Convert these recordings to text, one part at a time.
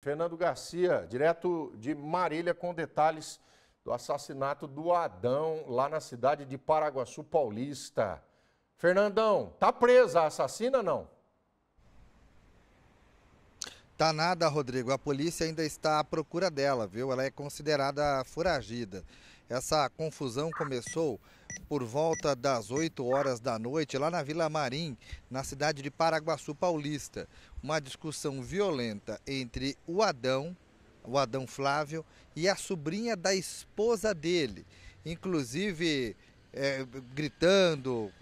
Fernando Garcia, direto de Marília, com detalhes do assassinato do Adão lá na cidade de Paraguaçu Paulista. Fernandão, tá presa a assassina não? Tá nada, Rodrigo. A polícia ainda está à procura dela, viu? Ela é considerada foragida. Essa confusão começou por volta das 8 horas da noite, lá na Vila Marim, na cidade de Paraguaçu Paulista. Uma discussão violenta entre o Adão, o Adão Flávio, e a sobrinha da esposa dele. Inclusive, é, gritando,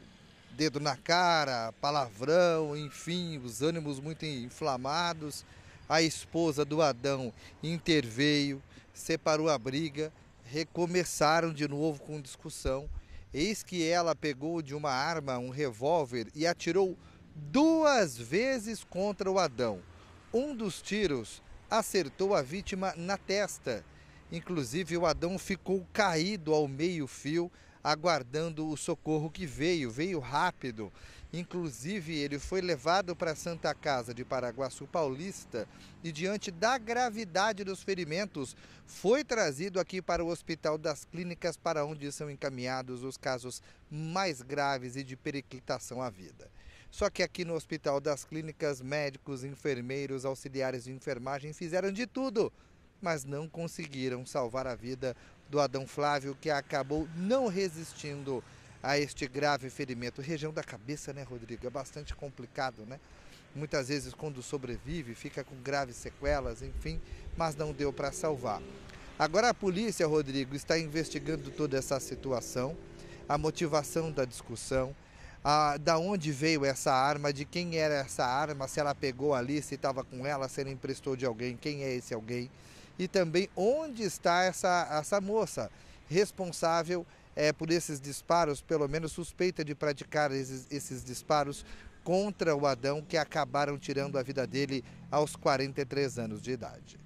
dedo na cara, palavrão, enfim, os ânimos muito inflamados a esposa do Adão interveio, separou a briga, recomeçaram de novo com discussão. Eis que ela pegou de uma arma um revólver e atirou duas vezes contra o Adão. Um dos tiros acertou a vítima na testa. Inclusive, o Adão ficou caído ao meio-fio, aguardando o socorro que veio, veio rápido. Inclusive, ele foi levado para a Santa Casa de Paraguaçu Paulista e, diante da gravidade dos ferimentos, foi trazido aqui para o Hospital das Clínicas, para onde são encaminhados os casos mais graves e de periclitação à vida. Só que aqui no Hospital das Clínicas, médicos, enfermeiros, auxiliares de enfermagem fizeram de tudo, mas não conseguiram salvar a vida do Adão Flávio, que acabou não resistindo a este grave ferimento. Região da cabeça, né, Rodrigo? É bastante complicado, né? Muitas vezes, quando sobrevive, fica com graves sequelas, enfim, mas não deu para salvar. Agora, a polícia, Rodrigo, está investigando toda essa situação, a motivação da discussão, a, da onde veio essa arma, de quem era essa arma, se ela pegou ali, se estava com ela, se ela emprestou de alguém, quem é esse alguém, e também onde está essa, essa moça responsável é, por esses disparos, pelo menos suspeita de praticar esses, esses disparos contra o Adão, que acabaram tirando a vida dele aos 43 anos de idade.